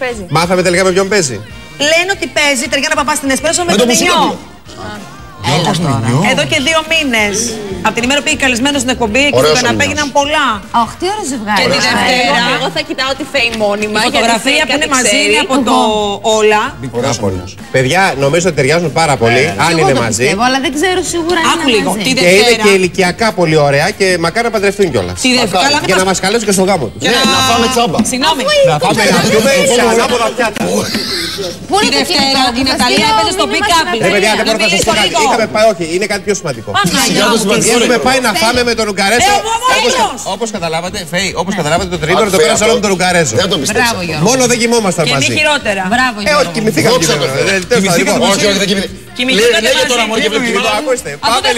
Παίζει. Μάθαμε τελικά με ποιον παίζει. Λένε ότι παίζει Τεριάνα Παπά στην Εσπρέσο με Με τον το Νινιό. μουσικό. Γιώργος Νινιό. Εδώ και δύο μήνες. Από την ημέρα που πήγε καλεσμένος στην εκπομπή και Ωραίος στο ο καναπέ Νινιός. έγιναν πολλά. Αχ, τι ωραίο ζευγάρι. Και τη είναι. Δευτέρα. Εγώ- Εγώ θα κοιτάω τη Φέη μόνιμα. Η γιατί φωτογραφία Φέη που είναι κάτι μαζί ξέρει. είναι από το όλα. Ωραίος ο Νινιός. Παιδιά, νομίζω ότι ταιριάζουν πάρα πολύ, αν Εγώ είναι το μαζί. πιστεύω, αλλά δεν ξέρω σίγουρα αν Άκου είναι λίγο. μαζί. Τη Και είναι και Δευτέρα. ηλικιακά πολύ ωραία και μακάρι να παντρευτούν κιόλας. Τη Δευτέρα. Καλά, μην Για να μας- μας καλέσουν και στο γάμο τους. Για Ναι, να φάμε τσάμπα. Συγγνώμη. Να πάμε να πιούμε σε ανάποδα πιάτα. Πού Τη είναι το Δευτέρα κινητό η μου, θα Ναταλία στείλω έπαιζε στο μήνυμα pick-up. στην Ρε παιδιά, δεν Ναταλία. μπορώ να σας πω κάτι. λίγο. Είχαμε πάει, όχι, είναι κάτι πιο σημαντικό. Παναγιά Σιγά το μου, σημαντικό. τι Έχουμε πάει να φάμε με τον Ουγγαρέζο. Ε, ο Βομέλος. Όπω καταλάβατε, Φέη, όπως καταλάβατε το τρίμηνο το Άκου, πέρασα αυτό. όλο με τον Ουγγαρέζο. Δεν το πιστεύω. Μπράβο, Γιώργο. Μόνο δεν κοιμόμασταν Και μη μαζί. χειρότερα. Μπράβο, Ε, όχι, Γιώργο. κοιμηθήκαμε. Δόξα τω και Θεώ. δεν- τέλος πάντων, Κοιμηθήκατε λοιπόν. Όχι, όχι, δεν κοιμηθήκατε. Κοιμηθήκατε Λέγε τώρα μαζί. μόνο και βλέπει. Λοιπόν, ακούστε. Αφού Πάμε δεν